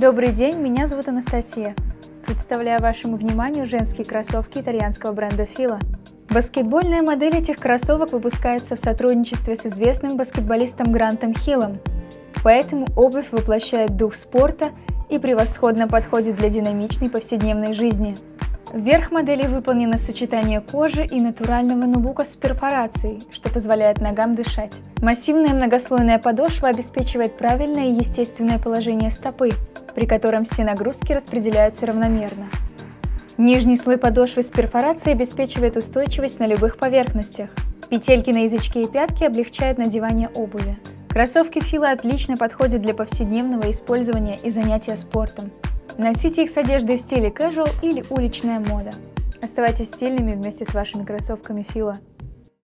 Добрый день, меня зовут Анастасия. Представляю вашему вниманию женские кроссовки итальянского бренда Fila. Баскетбольная модель этих кроссовок выпускается в сотрудничестве с известным баскетболистом Грантом Хиллом. Поэтому обувь воплощает дух спорта и превосходно подходит для динамичной повседневной жизни. Верх модели выполнено сочетание кожи и натурального нубука с перфорацией, что позволяет ногам дышать. Массивная многослойная подошва обеспечивает правильное и естественное положение стопы, при котором все нагрузки распределяются равномерно. Нижний слой подошвы с перфорацией обеспечивает устойчивость на любых поверхностях. Петельки на язычке и пятке облегчают надевание обуви. Кроссовки Фила отлично подходят для повседневного использования и занятия спортом. Носите их с одеждой в стиле casual или уличная мода. Оставайтесь стильными вместе с вашими кроссовками Фила.